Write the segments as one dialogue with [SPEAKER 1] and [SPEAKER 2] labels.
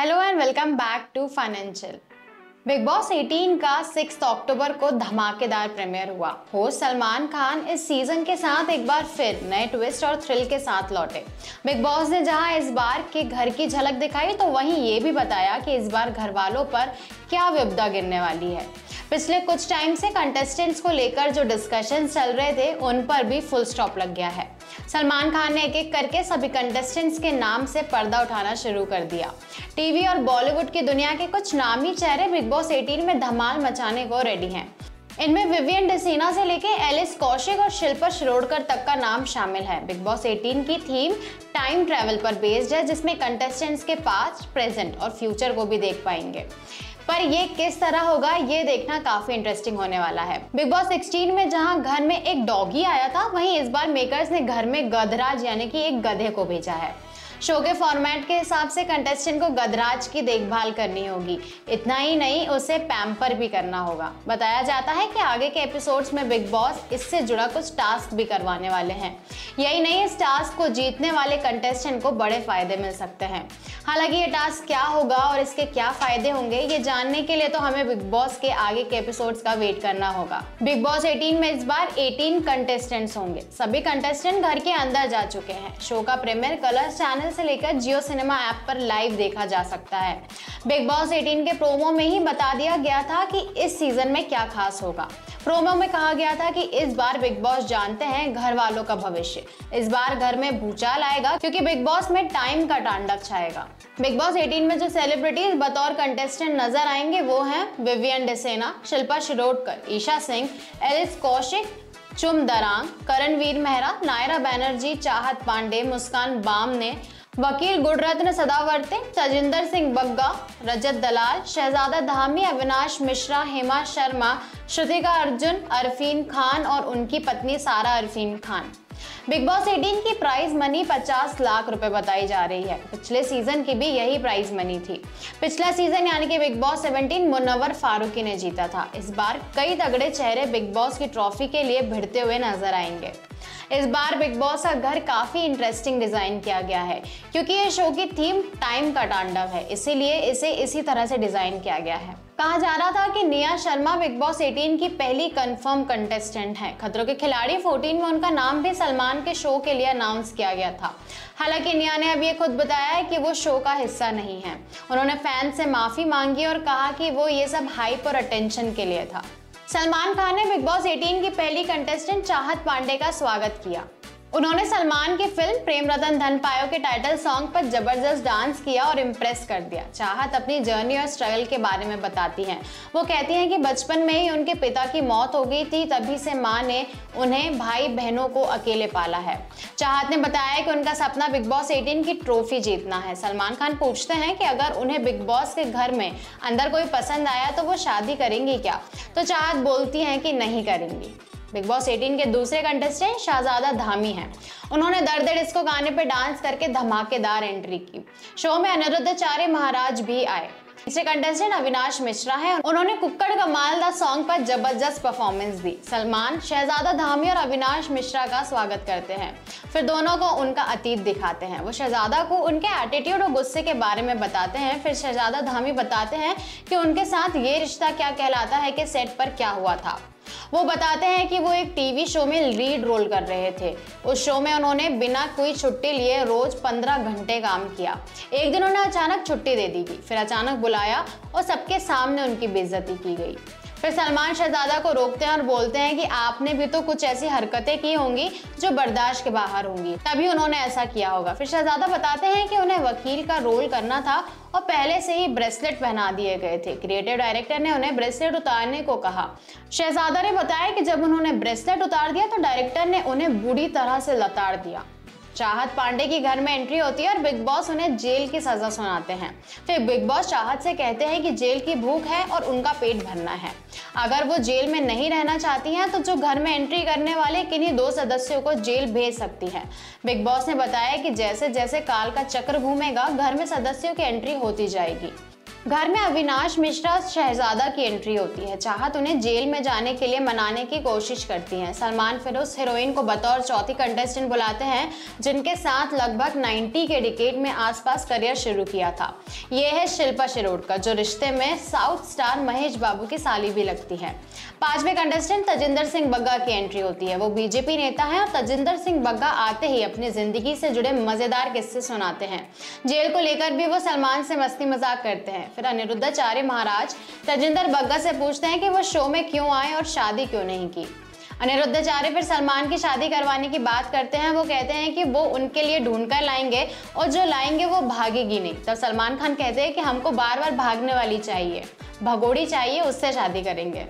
[SPEAKER 1] Hello and welcome back to financial Bigg Boss 18 का 6 अक्टूबर को धमाकेदार प्रीमियर हुआ। होस्ट सलमान खान इस सीज़न के साथ एक बार फिर नए ट्विस्ट और थ्रिल के साथ लौटे। बिग बॉस ने जहाँ इस बार के घर की झलक दिखाई तो वहीं ये भी बताया कि इस बार घर वालों पर क्या विपदा गिरने वाली है। पिछले कुछ टाइम से कंटेस्टेंट्स को लेकर जो डिस्कशन चल रहे थे, उन पर भी फुल स्टॉप लग गया है। सलमान खान ने एक एक करके सभी कंटेस्टेंट्स के नाम से पर्दा उठाना शुरू कर दिया। टीवी और बॉलीवुड की दुनिया के कुछ नामी चेहरे बिग बॉस 18 में धमाल मचाने को रेडी हैं। इनमें विवियन डिसीना से लेके एलिस कौशिक और शिल्पा शिरोडकर तक का नाम शामिल है। बिग बॉस 18 की थीम टाइम ट्रेवल पर बेस्ड है, जिसमें कंटेस्टेंट्स के पास प्रेजेंट और फ्यूचर को भी देख पाएँगे। पर ये किस तरह होगा, ये देखना काफ़ी इंटरेस्टिंग होने वाला है। बिग बॉस 16 में जहाँ घर में एक डॉगी आया था, वहीं इस बार मेकर्स ने घर में गधराज यानी कि एक गधे को भेजा है। शो के फॉर्मेट के हिसाब से कंटेस्टेंट को गदराज की देखभाल करनी होगी। इतना ही नहीं, उसे पैम्पर भी करना होगा। बताया जाता है कि आगे के एपिसोड्स में बिग बॉस इससे जुड़ा कुछ टास्क भी करवाने वाले हैं। यही नहीं, इस टास्क को जीतने वाले कंटेस्टेंट को बड़े फ़ायदे मिल सकते हैं। हालाँकि ये टास्क क्या होगा और इसके क्या फ़ायदे होंगे, ये जानने के लिए तो हमें बिग बॉस के आगे के एपिसोड्स का वेट करना होगा। बिग बॉस 18 में इस बार 18 कंटेस्टेंट्स होंगे। सभी कंटेस्टेंट घर के अंदर जा चुके हैं। शो का प्रीमियर कलर्स चैनल चैनल से लेकर जियो सिनेमा ऐप पर लाइव देखा जा सकता है। बिग बॉस 18 के प्रोमो में ही बता दिया गया था कि इस सीज़न में क्या खास होगा। प्रोमो में कहा गया था कि इस बार बिग बॉस जानते हैं घर वालों का भविष्य। इस बार घर में भूचाल आएगा क्योंकि बिग बॉस में टाइम का टांडक छाएगा। बिग बॉस 18 में जो सेलिब्रिटीज बतौर कंटेस्टेंट नज़र आएँगे वो हैं विवियन डिसेना, शिल्पा शिरोडकर, ईशा सिंह, एलिस कौशिक, चुम दरांग, करणवीर मेहरा, नायरा बैनर्जी, चाहत पांडे, मुस्कान बाम ने वकील गुणरत्न सदावर्ते, तजिंदर सिंह बग्गा, रजत दलाल, शहजादा धामी अविनाश मिश्रा, हेमा शर्मा, श्रुतिका अर्जुन, अरफीन खान और उनकी पत्नी सारा अरफीन खान। बिग बॉस 18 की प्राइज मनी 50 लाख रुपए बताई जा रही है। पिछले सीज़न की भी यही प्राइज मनी थी। पिछला सीज़न यानी कि बिग बॉस 17 मुनवर फारूकी ने जीता था। इस बार कई तगड़े चेहरे बिग बॉस की ट्रॉफी के लिए भिड़ते हुए नज़र आएँगे। इस बार बिग बॉस का घर काफ़ी इंटरेस्टिंग डिज़ाइन किया गया है, क्योंकि ये शो की थीम टाइम का तांडव है, इसीलिए इसे इसी तरह से डिज़ाइन किया गया है। कहा जा रहा था कि निया शर्मा बिग बॉस 18 की पहली कंफर्म कंटेस्टेंट है। खतरों के खिलाड़ी 14 में उनका नाम भी सलमान के शो के लिए अनाउंस किया गया था। हालाँकि निया ने अब ये खुद बताया है कि वो शो का हिस्सा नहीं है। उन्होंने फ़ैन से माफ़ी मांगी और कहा कि वो ये सब हाइप और अटेंशन के लिए था। सलमान खान ने बिग बॉस 18 की पहली कंटेस्टेंट चाहत पांडे का स्वागत किया। उन्होंने सलमान की फ़िल्म प्रेम रतन धन पायो के टाइटल सॉन्ग पर ज़बरदस्त डांस किया और इम्प्रेस कर दिया। चाहत अपनी जर्नी और स्ट्रगल के बारे में बताती हैं। वो कहती हैं कि बचपन में ही उनके पिता की मौत हो गई थी, तभी से माँ ने उन्हें भाई बहनों को अकेले पाला है। चाहत ने बताया कि उनका सपना बिग बॉस 18 की ट्रॉफी जीतना है। सलमान खान पूछते हैं कि अगर उन्हें बिग बॉस के घर में अंदर कोई पसंद आया तो वो शादी करेंगी क्या? तो चाहत बोलती हैं कि नहीं करेंगी। बिग बॉस 18 के दूसरे कंटेस्टेंट शाहजादा धामी हैं। उन्होंने दर दर इसको गाने पर डांस करके धमाकेदार एंट्री की। शो में अनिरुद्धाचार्य महाराज भी आए। तीसरे कंटेस्टेंट अविनाश मिश्रा है। उन्होंने कुक्कड़ का मालदा सॉन्ग पर ज़बरदस्त परफॉर्मेंस दी। सलमान, शहजादा धामी और अविनाश मिश्रा का स्वागत करते हैं। फिर दोनों को उनका अतीत दिखाते हैं। वो शहजादा को उनके एटीट्यूड और गुस्से के बारे में बताते हैं। फिर शहजादा धामी बताते हैं कि उनके साथ ये रिश्ता क्या कहलाता है, कि सेट पर क्या हुआ था। वो बताते हैं कि वो एक टीवी शो में लीड रोल कर रहे थे। उस शो में उन्होंने बिना कोई छुट्टी लिए रोज पंद्रह घंटे काम किया। एक दिन उन्हें अचानक छुट्टी दे दी गई, फिर अचानक बुलाया और सबके सामने उनकी बेइज्जती की गई। फिर सलमान शहजादा को रोकते हैं और बोलते हैं कि आपने भी तो कुछ ऐसी हरकतें की होंगी जो बर्दाश्त के बाहर होंगी। तभी उन्होंने ऐसा किया होगा। फिर शहजादा बताते हैं कि उन्हें वकील का रोल करना था और पहले से ही ब्रेसलेट पहना दिए गए थे। क्रिएटिव डायरेक्टर ने उन्हें ब्रेसलेट उतारने को कहा। शहजादा ने बताया कि जब उन्होंने ब्रेसलेट उतार दिया तो डायरेक्टर ने उन्हें बुरी तरह से लताड़ दिया। चाहत पांडे की घर में एंट्री होती है और बिग बॉस उन्हें जेल की सजा सुनाते हैं। फिर बिग बॉस चाहत से कहते हैं कि जेल की भूख है और उनका पेट भरना है। अगर वो जेल में नहीं रहना चाहती हैं तो जो घर में एंट्री करने वाले किन्हीं दो सदस्यों को जेल भेज सकती है। बिग बॉस ने बताया कि जैसे जैसे काल का चक्र घूमेगा, घर में सदस्यों की एंट्री होती जाएगी। घर में अविनाश मिश्रा शहजादा की एंट्री होती है। चाहत उन्हें जेल में जाने के लिए मनाने की कोशिश करती हैं। सलमान फिर उस हीरोइन को बतौर चौथी कंटेस्टेंट बुलाते हैं, जिनके साथ लगभग 90 के डिकेट में आसपास करियर शुरू किया था। ये है शिल्पा शिरोडकर, जो रिश्ते में साउथ स्टार महेश बाबू की साली भी लगती है। पाँचवें कंटेस्टेंट तजिंदर सिंह बग्गा की एंट्री होती है। वो बीजेपी नेता है और तजिंदर सिंह बग्गा आते ही अपनी ज़िंदगी से जुड़े मज़ेदार किस्से सुनाते हैं। जेल को लेकर भी वो सलमान से मस्ती मज़ाक करते हैं। फिर अनिरुद्धाचार्य महाराज तजिंदर बग्गा से पूछते हैं कि वो शो में क्यों आए और शादी क्यों नहीं की? अनिरुद्धाचार्य फिर सलमान की शादी करवाने की बात करते हैं, वो कहते हैं कि वो उनके लिए ढूंढ कर लाएँगे और जो लाएँगे वो भागेगी नहीं। तब सलमान खान कहते हैं कि हमको बार बार भागने वाली चाहिए, भगोड़ी चाहिए, उससे शादी करेंगे।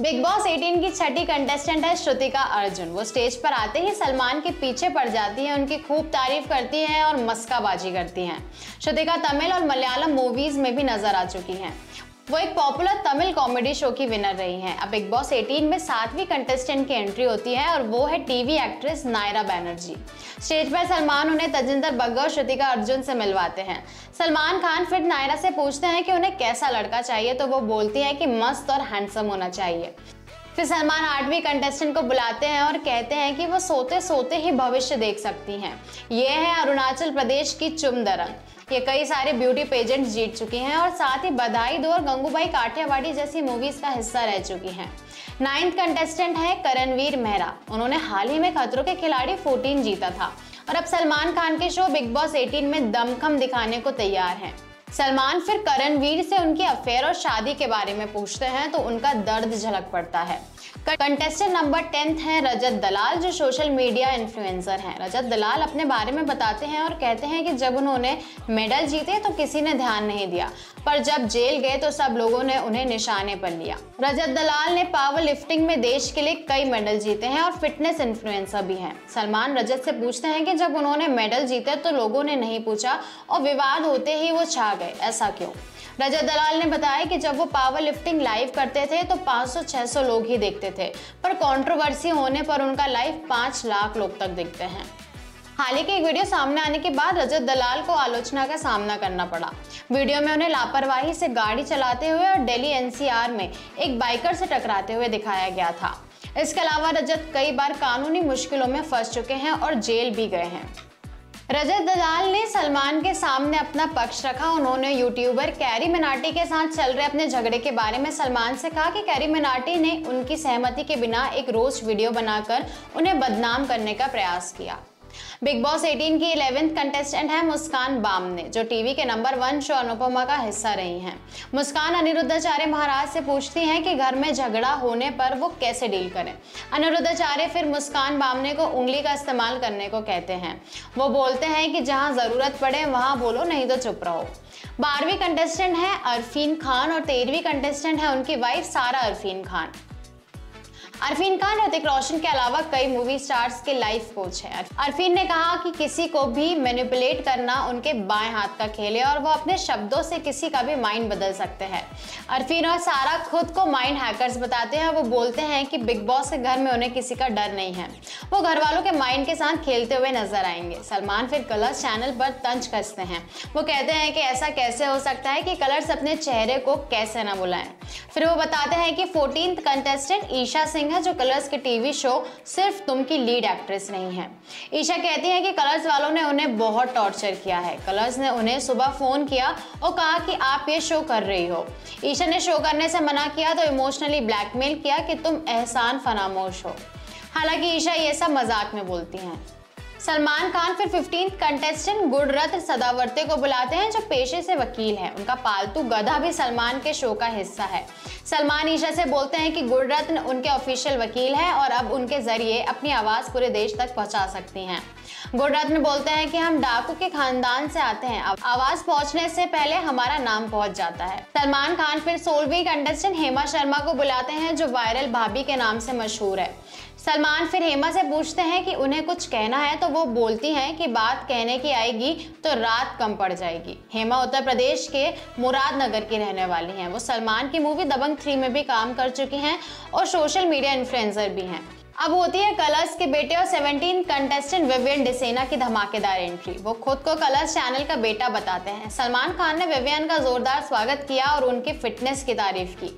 [SPEAKER 1] बिग बॉस 18 की छठी कंटेस्टेंट है श्रुतिका अर्जुन। वो स्टेज पर आते ही सलमान के पीछे पड़ जाती है, उनकी खूब तारीफ़ करती हैं और मस्काबाजी करती हैं। श्रुतिका तमिल और मलयालम मूवीज़ में भी नज़र आ चुकी हैं। वो एक पॉपुलर तमिल कॉमेडी शो की विनर रही हैं। अब बिग बॉस 18 में सातवीं कंटेस्टेंट की एंट्री होती है और वो है TV actress Naira Banerjee. Stage पर सलमान उन्हें तजिंदर बग्गा और श्रुतिका अर्जुन से मिलवाते हैं। सलमान खान फिर नायरा से पूछते हैं कि उन्हें कैसा लड़का चाहिए तो वो बोलती है कि मस्त और हैंडसम होना चाहिए। फिर सलमान आठवीं कंटेस्टेंट को बुलाते हैं और कहते हैं कि वो सोते सोते ही भविष्य देख सकती हैं। ये है अरुणाचल प्रदेश की चुमदरंग ये कई सारे ब्यूटी पेजेंट जीत चुकी हैं और साथ ही बधाई दो और गंगूबाई काठियावाड़ी जैसी मूवीज़ का हिस्सा रह चुकी हैं। नाइन्थ कंटेस्टेंट है करणवीर मेहरा। उन्होंने हाल ही में खतरों के खिलाड़ी 14 जीता था। और अब सलमान खान के शो बिग बॉस 18 में दमखम दिखाने को तैयार हैं। सलमान फिर करणवीर से उनकी अफेयर और शादी के बारे में पूछते हैं तो उनका दर्द झलक पड़ता है। कंटेस्टेंट नंबर टेंथ है रजत दलाल, जो सोशल मीडिया इन्फ्लुएंसर हैं। रजत दलाल अपने बारे में बताते हैं और कहते हैं कि जब उन्होंने मेडल जीते तो किसी ने ध्यान नहीं दिया। पर जब जेल गए तो सब लोगों ने उन्हें निशाने पर लिया। रजत दलाल ने पावर लिफ्टिंग में देश के लिए कई मेडल जीते हैं और फिटनेस इन्फ्लुएंसर भी हैं। सलमान रजत से पूछते हैं कि जब उन्होंने मेडल जीते तो लोगों ने नहीं पूछा और विवाद होते ही वो छा गए। ऐसा क्यों? रजत दलाल ने बताया कि जब वो पावर लिफ्टिंग लाइव करते थे तो 500-600 लोग ही देखते थे। पर कंट्रोवर्सी होने पर उनका लाइव 5 लाख लोग तक दिखते हैं। हाल ही की एक वीडियो सामने आने के बाद रजत दलाल को आलोचना का सामना करना पड़ा। वीडियो में उन्हें लापरवाही से गाड़ी चलाते हुए और दिल्ली एनसीआर में एक बाइकर से टकराते हुए दिखाया गया था। इसके अलावा रजत कई बार कानूनी मुश्किलों में फंस चुके हैं और जेल भी गए हैं। रजत दलाल ने सलमान के सामने अपना पक्ष रखा। उन्होंने यूट्यूबर कैरी मिनाटी के साथ चल रहे अपने झगड़े के बारे में सलमान से कहा कि कैरी मिनाटी ने उनकी सहमति के बिना एक रोस्ट वीडियो बनाकर उन्हें बदनाम करने का प्रयास किया। बिग बॉस 18 की इलेवेंथ कंटेस्टेंट है मुस्कान बामने, जो टीवी के नंबर वन शो अनुपमा का हिस्सा रही हैं। मुस्कान अनिरुद्धाचार्य महाराज से पूछती हैं कि घर में झगड़ा होने पर वो कैसे डील करें? अनिरुद्धाचार्य फिर मुस्कान बामने को उंगली का इस्तेमाल करने को कहते हैं। वो बोलते हैं कि जहाँ ज़रूरत पड़े, वहाँ बोलो, नहीं तो चुप रहो। बारहवीं कंटेस्टेंट है अरफीन खान और तेरहवीं कंटेस्टेंट है उनकी वाइफ सारा अरफीन खान। अरफीन खान ऋतिक रोशन के अलावा कई मूवी स्टार्स के लाइफ कोच हैं। अरफीन ने कहा कि किसी को भी मैनिपुलेट करना उनके बाएँ हाथ का खेल है और वो अपने शब्दों से किसी का भी माइंड बदल सकते हैं। अरफीन और सारा खुद को माइंड हैकर्स बताते हैं वो बोलते हैं कि बिग बॉस के घर में उन्हें किसी का डर नहीं है। वो घर वालों के माइंड के साथ खेलते हुए नज़र आएँगे। सलमान फिर कलर्स चैनल पर तंज कसते हैं। वो कहते हैं कि ऐसा कैसे हो सकता है कि कलर्स अपने चेहरे को कैसे ना बुलाएँ फिर वो बताते हैं कि फोर्टीन कंटेस्टेंट ईशा सिंह है, जो कलर्स के टीवी शो सिर्फ़ तुम की लीड एक्ट्रेस नहीं है। ईशा कहती है कि कलर्स वालों ने उन्हें बहुत टॉर्चर किया है। कलर्स ने उन्हें सुबह फ़ोन किया और कहा कि आप ये शो कर रही हो। ईशा ने शो करने से मना किया तो इमोशनली ब्लैकमेल किया कि तुम एहसान फनामोश हो। हालाँकि ईशा ये सब मज़ाक में बोलती हैं। सलमान खान फिर फिफ्टीन कंटेस्टेंट गुडरत्न सदावर्ते को बुलाते हैं, जो पेशे से वकील हैं। उनका पालतू गधा भी सलमान के शो का हिस्सा है। सलमान ईशा से बोलते हैं कि गुडरत्न उनके ऑफिशियल वकील हैं और अब उनके ज़रिए अपनी आवाज़ पूरे देश तक पहुँचा सकती हैं। गुडरत्न बोलते हैं कि हम डाकू के खानदान से आते हैं। आवाज़ पहुँचने से पहले हमारा नाम पहुँच जाता है। सलमान खान फिर सोलहवीं कंटेस्टेंट हेमा शर्मा को बुलाते हैं, जो वायरल भाभी के नाम से मशहूर है। सलमान फिर हेमा से पूछते हैं कि उन्हें कुछ कहना है तो वो बोलती हैं कि बात कहने की आएगी तो रात कम पड़ जाएगी। हेमा उत्तर प्रदेश के मुरादनगर की रहने वाली हैं। वो सलमान की मूवी दबंग थ्री में भी काम कर चुकी हैं और सोशल मीडिया इन्फ्लुएंसर भी हैं। अब होती है कलर्स के बेटे और 17 कंटेस्टेंट विवियन डिसेना की धमाकेदार एंट्री वो खुद को कलर्स चैनल का बेटा बताते हैं। सलमान खान ने विवियन का जोरदार स्वागत किया और उनकी फिटनेस की तारीफ़ की।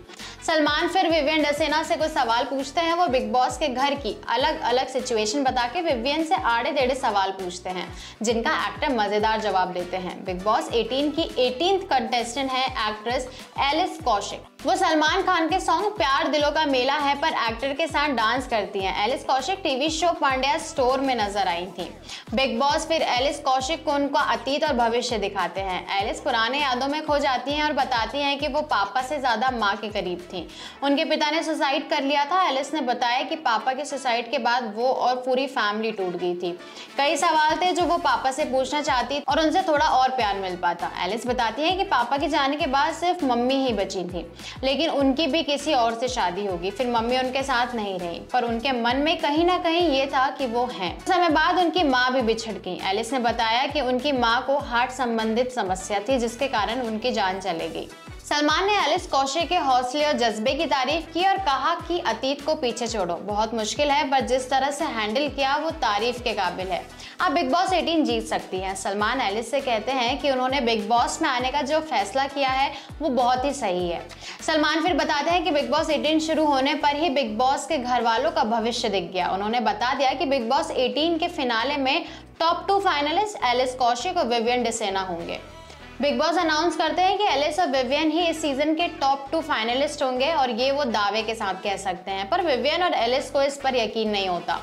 [SPEAKER 1] सलमान फिर विवियन डसेना से कुछ सवाल पूछते हैं, वो बिग बॉस के घर की अलग अलग सिचुएशन बता के विवियन से आड़े टेढ़े सवाल पूछते हैं, जिनका एक्टर मज़ेदार जवाब देते हैं। बिग बॉस 18 की 18th कंटेस्टेंट है एक्ट्रेस एलिस कौशिक। वो सलमान खान के सॉन्ग प्यार दिलों का मेला है पर एक्टर के साथ डांस करती हैं। Alice Kaushik TV show Pandya store में नज़र आई थी। बिग बॉस फिर एलिस कौशिक को उनका अतीत और भविष्य दिखाते हैं। एलिस पुराने यादों में खो जाती हैं और बताती हैं कि वो पापा से ज़्यादा माँ के करीब थी। उनके पिता ने सुसाइड कर लिया था। एलिस ने बताया कि पापा के सुसाइड के बाद वो और पूरी फैमिली टूट गई थी। कई सवाल थे जो वो पापा से पूछना चाहती और उनसे थोड़ा और प्यार मिल पाता। एलिस बताती है कि पापा के जाने के बाद सिर्फ़ मम्मी ही बची थी, लेकिन उनकी भी किसी और से शादी होगी। फिर मम्मी उनके साथ नहीं रही, पर उनके मन में कहीं ना कहीं ये था कि वो हैं। समय बाद उनकी माँ भी बिछड़ गई। एलिस ने बताया कि उनकी माँ को हार्ट संबंधित समस्या थी, जिसके कारण उनकी जान चले गई। सलमान ने एलिस कौशे के हौसले और जज्बे की तारीफ़ की और कहा कि अतीत को पीछे छोड़ो। बहुत मुश्किल है, पर जिस तरह से हैंडल किया, वो तारीफ़ के काबिल है। अब बिग बॉस 18 जीत सकती हैं। सलमान एलिस से कहते हैं कि उन्होंने बिग बॉस में आने का जो फैसला किया है, वो बहुत ही सही है। सलमान फिर बताते हैं कि बिग बॉस 18 शुरू होने पर ही बिग बॉस के घर वालों का भविष्य दिख गया। उन्होंने बता दिया कि बिग बॉस 18 के फिनाले में top two finalist Alice Kaushik और विवियन डिसेना होंगे। बिग बॉस अनाउंस करते हैं कि एलिस और विवियन ही इस सीज़न के टॉप टू फाइनलिस्ट होंगे और ये वो दावे के साथ कह सकते हैं। पर विवियन और एलिस को इस पर यकीन नहीं होता।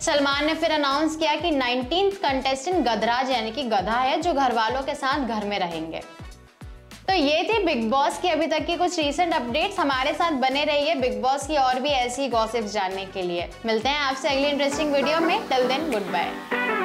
[SPEAKER 1] सलमान ने फिर अनाउंस किया कि नाइनटीन कंटेस्टेंट गधराज यानी कि गधा है, जो घर वालों के साथ घर में रहेंगे। तो ये थे बिग बॉस की अभी तक की कुछ रीसेंट अपडेट्स हमारे साथ बने रहिए बिग बॉस की और भी ऐसी गॉसिप्स जानने के लिए। मिलते हैं आपसे अगली इंटरेस्टिंग वीडियो में। Till then goodbye